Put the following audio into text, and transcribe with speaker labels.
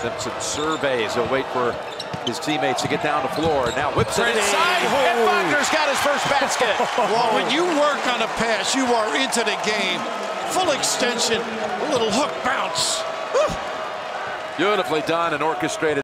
Speaker 1: Simpson surveys. He'll wait for his teammates to get down the floor. Now whips it inside, and Wagner's got his first basket.
Speaker 2: Well, when you work on a pass, you are into the game. Full extension, a little hook bounce.
Speaker 1: Beautifully done and orchestrated.